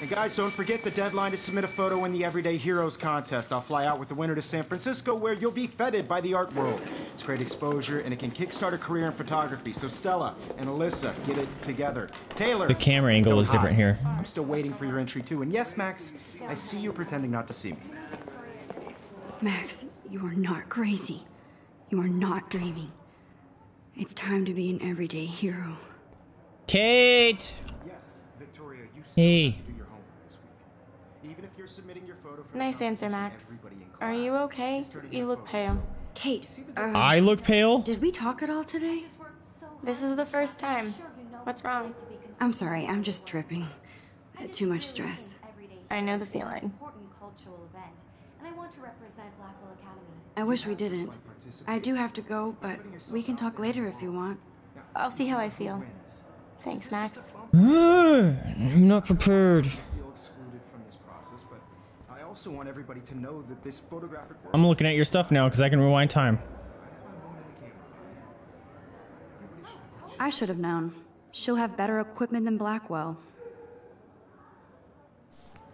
And guys, don't forget the deadline to submit a photo in the Everyday Heroes contest. I'll fly out with the winner to San Francisco where you'll be feted by the art world. It's great exposure and it can kickstart a career in photography. So Stella and Alyssa, get it together. Taylor. The camera angle is different here. I'm still waiting for your entry too. And yes, Max, I see you pretending not to see me. Max, you are not crazy. You are not dreaming. It's time to be an everyday hero. Kate! Yes, Victoria, you still Hey. have to do your homework this week. Even if you're submitting your photo for Nice answer, Max. Are you okay? You look photos. pale. Kate, uh, I look pale? did we talk at all today? This is the first time. What's wrong? I'm sorry, I'm just tripping. I had too much stress. I know the feeling. Important cultural event, and I want to represent Blackwell Academy. I wish we didn't. I do have to go, but we can talk later if you want. I'll see how I feel. Thanks, Max. I'm not prepared. feel excluded from this process, but I also want everybody to know that this photographic work I'm looking at your stuff now because I can rewind time. I should have known. She'll have better equipment than Blackwell.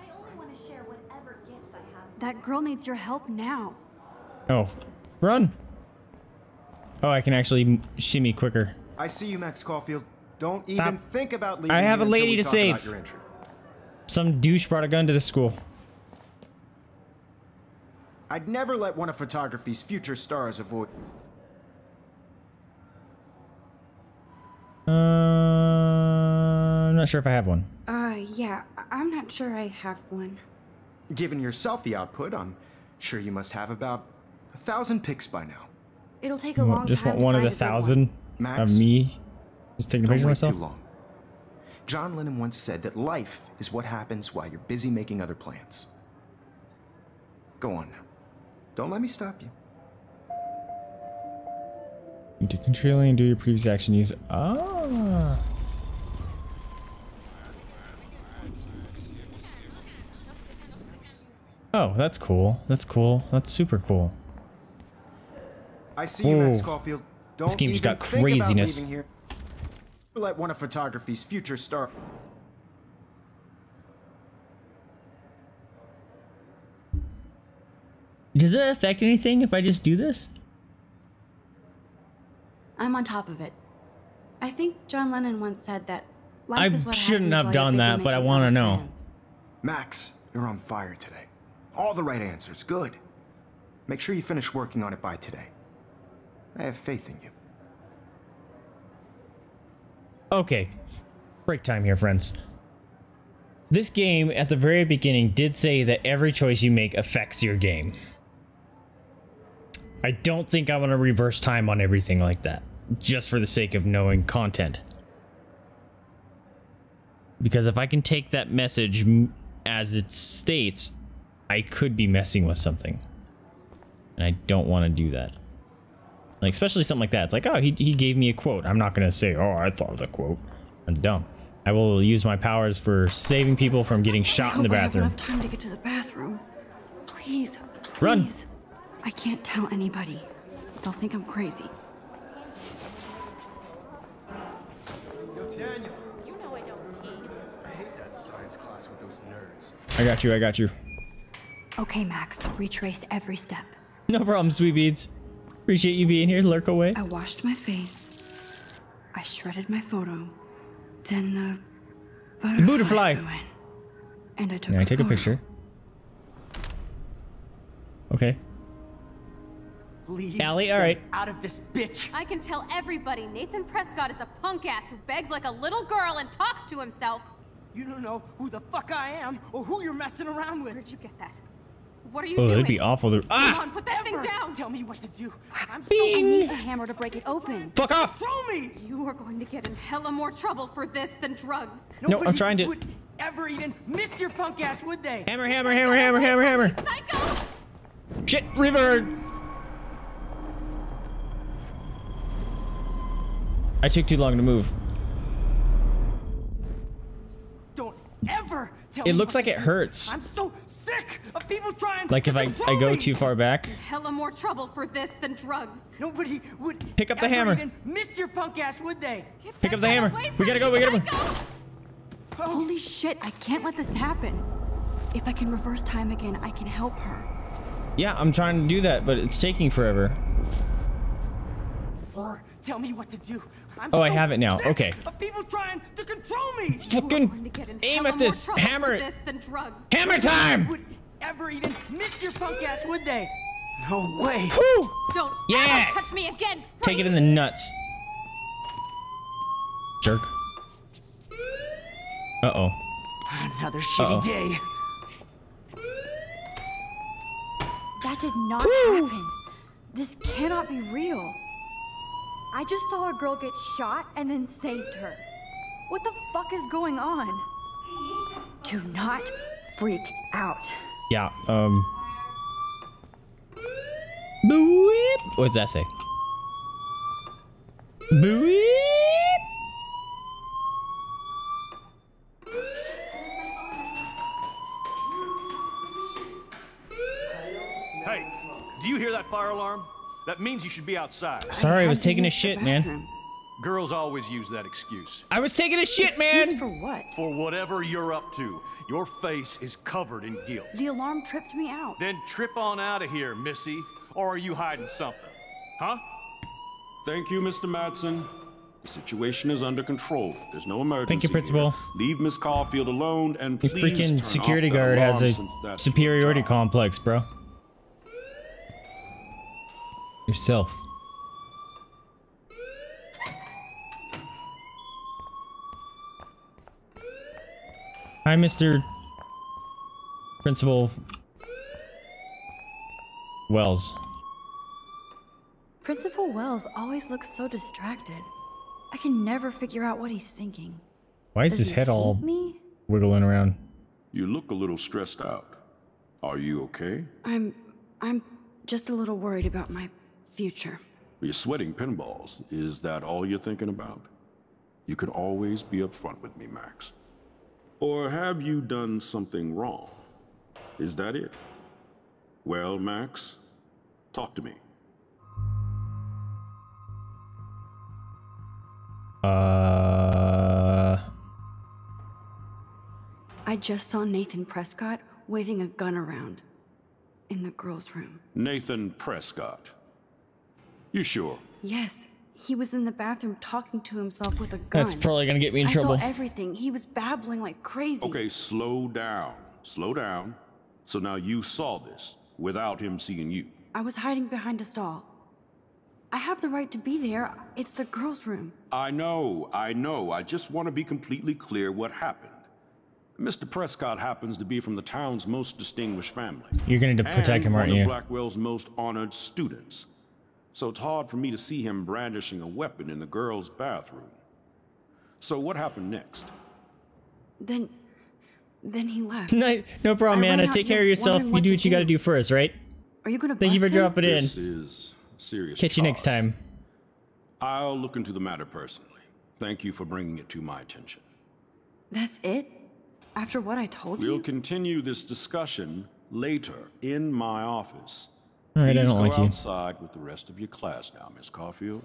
I only want to share whatever gifts I have. That girl needs your help now. Oh, run. Oh, I can actually shimmy quicker. I see you, Max Caulfield. Don't even think about leaving. I have a lady to save. about your entry. Some douche brought a gun to the school. I'd never let one of photography's future stars avoid. Uh, I'm not sure if I have one. Uh, yeah, I- I'm not sure I have one. Given your selfie output, I'm sure you must have about a thousand pics by now. It'll take a long Just time want to one of the a good one. thousand Max? of me just taking a Don't picture of wait too long. John Lennon once said that life is what happens while you're busy making other plans. Go on now. Don't let me stop you. To control and do your previous action use. Ah. Oh, that's cool. That's cool. That's super cool. I see you, Max Caulfield. Don't game just even got think craziness. Here. Let one of photography's future star. Does it affect anything if I just do this? I'm on top of it. I think John Lennon once said that life I is what shouldn't happens have while done you're busy that, but I wanna know. plans. Max, you're on fire today. All the right answers. Good. Make sure you finish working on it by today. I have faith in you. Okay. Break time here, friends. This game, at the very beginning, did say that every choice you make affects your game. I don't think I want to reverse time on everything like that, just for the sake of knowing content. Because if I can take that message as it states, I could be messing with something. And I don't want to do that. Like, especially something like that. It's like, oh, he, he gave me a quote. I'm not going to say, oh, I thought of the quote. I'm dumb. I will use my powers for saving people from getting shot in the I hope I have enough time to get to the bathroom. Please, please. Run. I can't tell anybody. They'll think I'm crazy. Daniel, You know I don't tease. I hate that science class with those nerds. I got you. I got you. Okay, Max, retrace every step. No problem, sweet beads. Appreciate you being here. Lurk away. I washed my face. I shredded my photo. Then the butterfly. butterfly. flew in, And I took Yeah, a I take a picture. Okay. Leave Allie, all them right. out of this bitch. I can tell everybody Nathan Prescott is a punk ass who begs like a little girl and talks to himself. You don't know who the fuck I am or who you're messing around with. Where'd you get that? What are you Oh, doing? that'd be awful to. Come Ah! on, put that Ever thing down. Tell me what to do. I'm so I need a hammer to break it open. Fuck off! Throw me. You are going to get in hella more trouble for this than drugs. No, I'm trying to- Would ever even miss your punk ass, would they? Hammer, hammer, hammer, hammer, hammer, hammer. Psycho! Shit, river. I took too long to move. Don't ever tell It looks what like it hurts. I'm so sick of people trying Like to if I, I go me. too far back. Hella more trouble for this than drugs. Nobody would Pick up the ever hammer. even miss your punk ass, would they? Get Pick up the hammer. We gotta go, we gotta go. Oh. Holy shit, I can't let this happen. If I can reverse time again, I can help her. Yeah, I'm trying to do that, but it's taking forever. Or tell me what to do. I'm Oh, I have it now. Okay. Of people trying to control me. Fucking to get in aim at this. Hammer this than drugs. Hammer time! Would ever even miss your punk ass, would they? No way. Whew. Don't Yeah. ever touch me again. Take it in the nuts. Jerk. Uh-oh. Another shitty Uh-oh. day. That did not happen. This cannot be real. I just saw a girl get shot and then saved her. What the fuck is going on? Do not freak out. Yeah, um... Boop. What does that say? Boop. Hey, do you hear that fire alarm? That means you should be outside. Sorry, I had was taking a shit, man. Girls always use that excuse. I was taking a shit, Excuse man! for what? For whatever you're up to, your face is covered in guilt. The alarm tripped me out. Then trip on out of here, Missy. Or are you hiding something? Huh? Thank you, Mr. Madsen. The situation is under control. There's no emergency. Thank you, Principal. here. Leave Miss Caulfield alone and The please turn freaking off security that guard has a superiority complex, bro. Yourself. Hi, Mr. Principal Wells. Principal Wells always looks so distracted. I can never figure out what he's thinking. Why is Does his he head all hate me? wiggling around? You look a little stressed out. Are you okay? I'm I'm just a little worried about my future. You're sweating pinballs. Is that all you're thinking about? You can always be upfront with me, Max. Or have you done something wrong? Is that it? Well, Max, talk to me. Uh, I just saw Nathan Prescott waving a gun around in the girls' room. Nathan Prescott. You sure? Yes, he was in the bathroom talking to himself with a gun. that's probably gonna get me in I trouble. saw everything. He was babbling like crazy. Okay, slow down. Slow down. So now you saw this without him seeing you. I was hiding behind a stall. I have the right to be there. It's the girls' room. I know, I know. I just want to be completely clear what happened. Mr. Prescott happens to be from the town's most distinguished family. You're gonna protect and him, one aren't of you? Blackwell's most honored students. So it's hard for me to see him brandishing a weapon in the girls' bathroom. So what happened next? Then, then he left. no, no problem, I ran man. out Take care of yourself. You do what you gotta do. do first, right? Are you gonna? Thank you for bust him? dropping in. This is serious. Catch you next time. I'll look into the matter personally. Thank you for bringing it to my attention. That's it. After what I told you. We'll continue this discussion later in my office. All right, I don't go like you. outside with the rest of your class now, Miss Caulfield.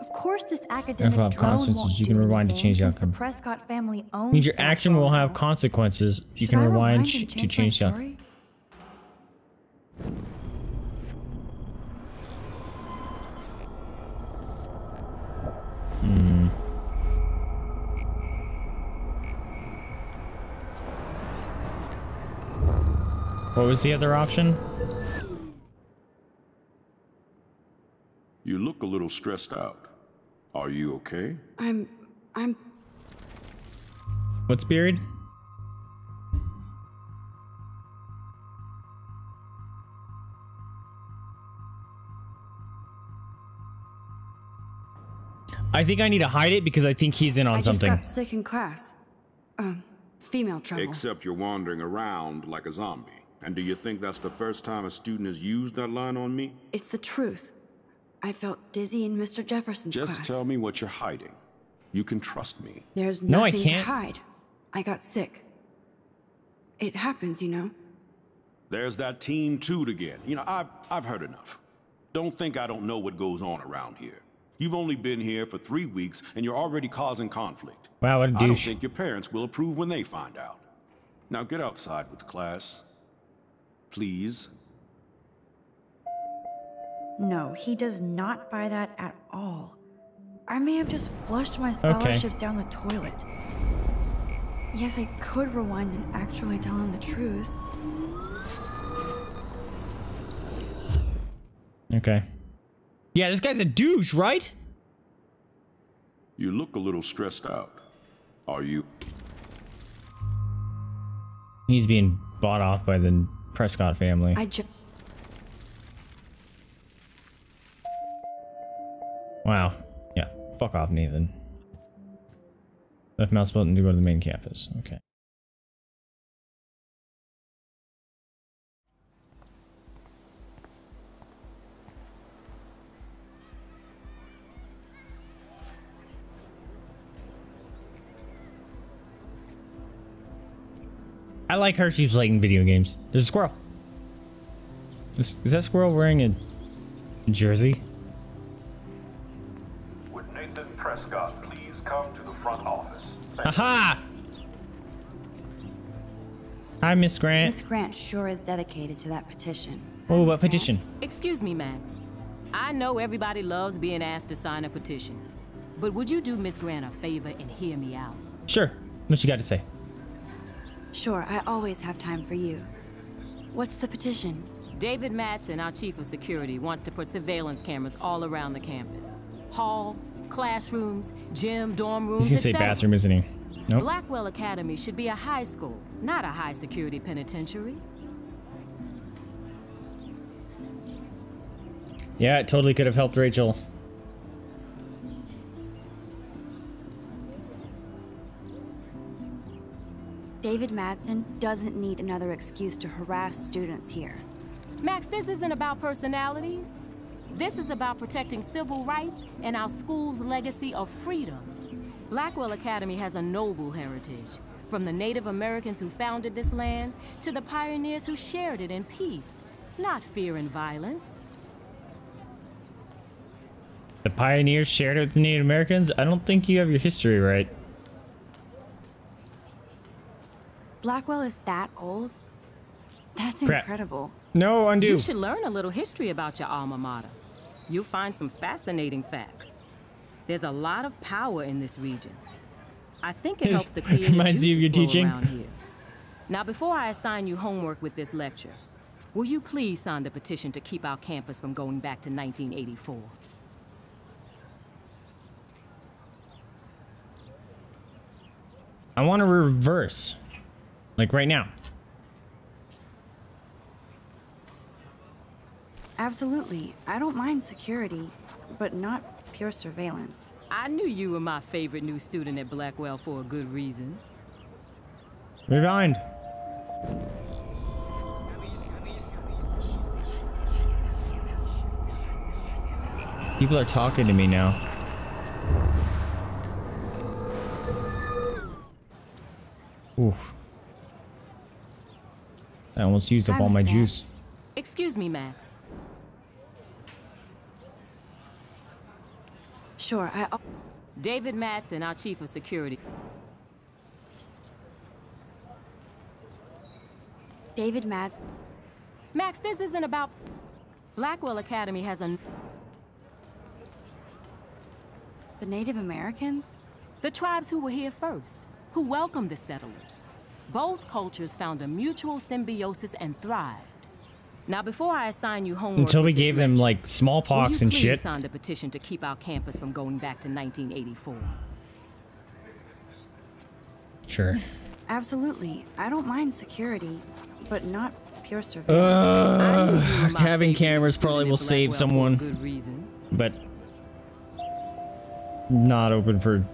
Of course, this academic drone consequences, won't you can rewind to change the outcome. The Prescott family owns Means your action will have now. consequences. You Should can I rewind and sh- to change the outcome. story? Hmm. What was the other option? You look a little stressed out. Are you okay? I'm. I'm. What's buried? I think I need to hide it because I think he's in on I just something. got sick in class. Um, female trouble. Except you're wandering around like a zombie. And do you think that's the first time a student has used that line on me? It's the truth. I felt dizzy in Mr. Jefferson's Just class. tell me what you're hiding. You can trust me. There's No, I nothing to can't. hide. I got sick. It happens, you know. There's that teen toot again. You know, I've, I've heard enough. Don't think I don't know what goes on around here. You've only been here for three weeks and you're already causing conflict. Wow, what a I don't think your parents will approve when they find out. Now get outside with class. Please. No, he does not buy that at all. I may have just flushed my scholarship down the toilet. Yes, I could rewind and actually tell him the truth. Okay. Yeah, this guy's a douche, right? You look a little stressed out. Are you? He's being bought off by the Prescott family. I just. Wow. Yeah. Fuck off, Nathan. Left mouse button to go to the main campus. Okay. I like her. She's playing video games. There's a squirrel. Is, is that squirrel wearing a jersey? Aha! Hi, Miss Grant. Miss Grant sure is dedicated to that petition. Oh, what petition? Excuse me, Max. I know everybody loves being asked to sign a petition. But would you do Miss Grant a favor and hear me out? Sure. What you got to say? Sure, I always have time for you. What's the petition? David Madsen, our chief of security, wants to put surveillance cameras all around the campus. Halls, classrooms, gym, dorm rooms, He's gonna say bathroom, isn't he? Nope. Blackwell Academy should be a high school, not a high security penitentiary. Yeah, it totally could have helped Rachel. David Madsen doesn't need another excuse to harass students here. Max, this isn't about personalities. This is about protecting civil rights and our school's legacy of freedom. Blackwell Academy has a noble heritage, from the Native Americans who founded this land to the pioneers who shared it in peace, not fear and violence. The pioneers shared it with the Native Americans? I don't think you have your history right. Blackwell is that old? That's Crap. incredible. No, undo. You should learn a little history about your alma mater. You'll find some fascinating facts. There's a lot of power in this region. I think it helps the creative Reminds you of your teaching? around here. Now, before I assign you homework with this lecture, will you please sign the petition to keep our campus from going back to 1984? I want to reverse. Like right now. Absolutely. I don't mind security, but not pure surveillance. I knew you were my favorite new student at Blackwell for a good reason. Rewind. People are talking to me now. Oof. I almost used up all my Grant. juice. Excuse me, Max. Sure, I. David Madsen, our chief of security. David Mad. Max, this isn't about. Blackwell Academy has a. The Native Americans? The tribes who were here first, who welcomed the settlers. Both cultures found a mutual symbiosis and thrived. Now, before I assign you homework, Until we with this gave them lecture, like will smallpox you and please shit. sign the petition to keep our campus from going back to 1984? Sure. Absolutely. I don't mind security, but not pure surveillance. Uh, you were my having cameras probably will save Blackwell someone, good reason. but not open for.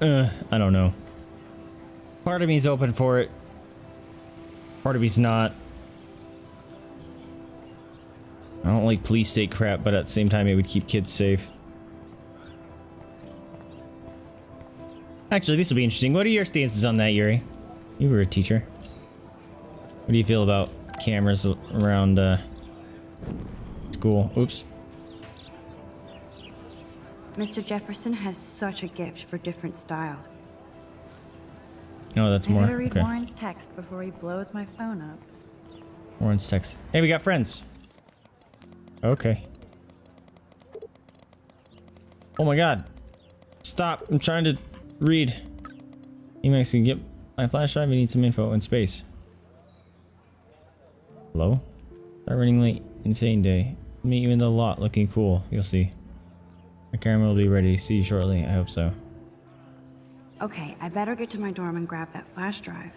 Uh, I don't know. Part of me's open for it. Part of me's not. I don't like police state crap, but at the same time, it would keep kids safe. Actually, this will be interesting. What are your stances on that, Yuri? You were a teacher. What do you feel about cameras around uh, school? Oops. Mr. Jefferson has such a gift for different styles. No, that's I more. better read Okay. Warren's text before he blows my phone up. Warren's text. Hey, we got friends. Okay. Oh my god. Stop. I'm trying to read. Emacs can get my flash drive. We need some info in space. Hello? Start running late. Insane day. Meet you in the lot looking cool. You'll see. My camera will be ready. See you shortly. I hope so. Okay, I better get to my dorm and grab that flash drive.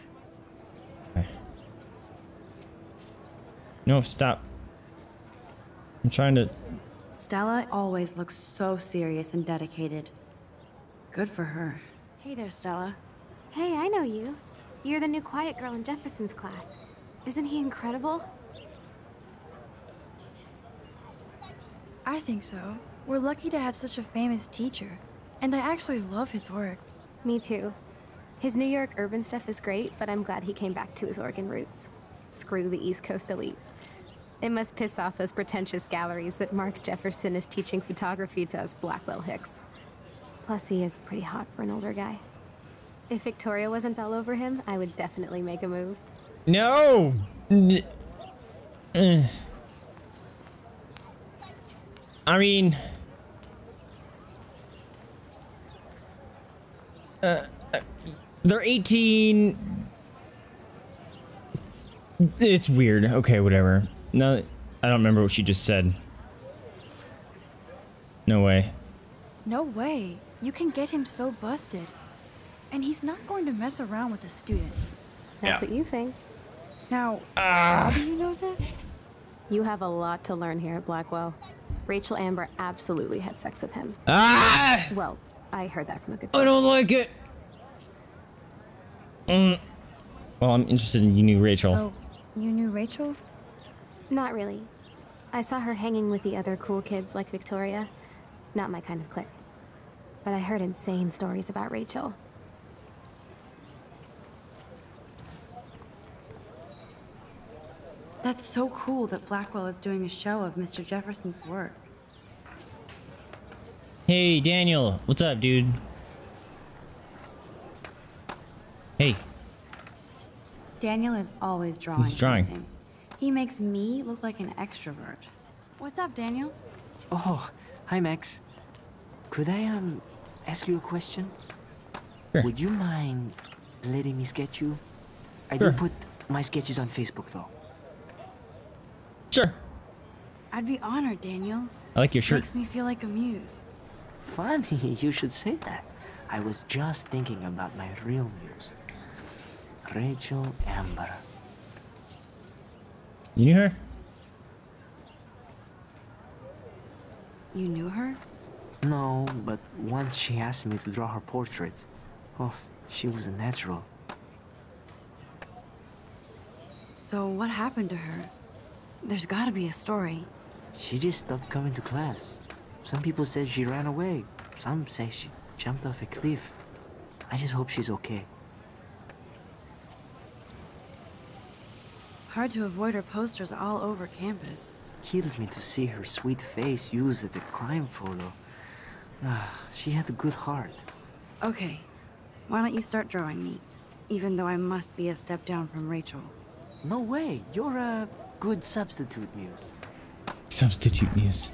No, stop. I'm trying to. Stella always looks so serious and dedicated. Good for her. Hey there, Stella. Hey, I know you. You're the new quiet girl in Jefferson's class. Isn't he incredible? I think so. We're lucky to have such a famous teacher. And I actually love his work. Me too. His New York urban stuff is great, but I'm glad he came back to his Oregon roots. Screw the East Coast elite. It must piss off those pretentious galleries that Mark Jefferson is teaching photography to us Blackwell Hicks. Plus, he is pretty hot for an older guy. If Victoria wasn't all over him, I would definitely make a move. No! Eh. I mean... Uh, uh, they're 18... It's weird. Okay, whatever. No, I don't remember what she just said. No way. No way. You can get him so busted. And he's not going to mess around with a student. That's Yeah. what you think. Now, Ah. how do you know this? You have a lot to learn here at Blackwell. Rachel Amber absolutely had sex with him. Ah! Well, I heard that from a good source. I don't like it. Mm. Well, I'm interested in you knew Rachel. So, you knew Rachel? Not really. I saw her hanging with the other cool kids like Victoria. Not my kind of clique. But I heard insane stories about Rachel. That's so cool that Blackwell is doing a show of Mr. Jefferson's work. Hey, Daniel. What's up, dude? Hey. Daniel is always drawing. He's drawing. something. He makes me look like an extrovert. What's up, Daniel? Oh, hi Max. Could I um ask you a question? Sure. Would you mind letting me sketch you? I Sure. do put my sketches on Facebook though. Sure. I'd be honored, Daniel. I like your shirt. Makes me feel like a muse. Funny, you should say that. I was just thinking about my real muse. Rachel Amber. You knew her? You knew her? No, but once she asked me to draw her portrait. Oh, she was a natural. So what happened to her? There's gotta be a story. She just stopped coming to class. Some people said she ran away. Some say she jumped off a cliff. I just hope she's okay. Hard to avoid her posters all over campus. Kills me to see her sweet face used as a crime photo. Ah, she had a good heart. Okay, why don't you start drawing me? Even though I must be a step down from Rachel. No way, you're a good substitute muse. Substitute muse.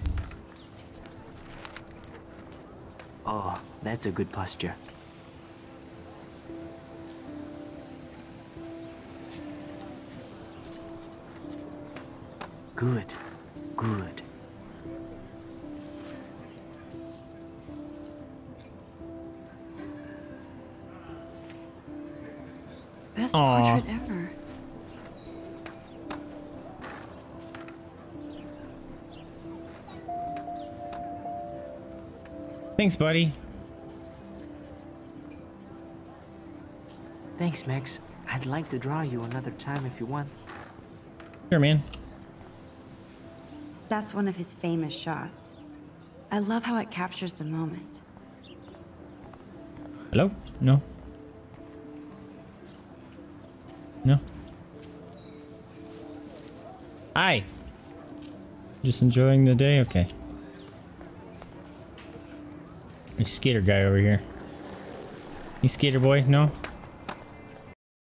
Oh, that's a good posture. Good, good. Best Aw. portrait ever. Thanks, buddy. Thanks, Max. I'd like to draw you another time if you want. Sure, man. That's one of his famous shots. I love how it captures the moment. Hello? No. No. Hi. Just enjoying the day? Okay. skater guy over here. You skater boy? No?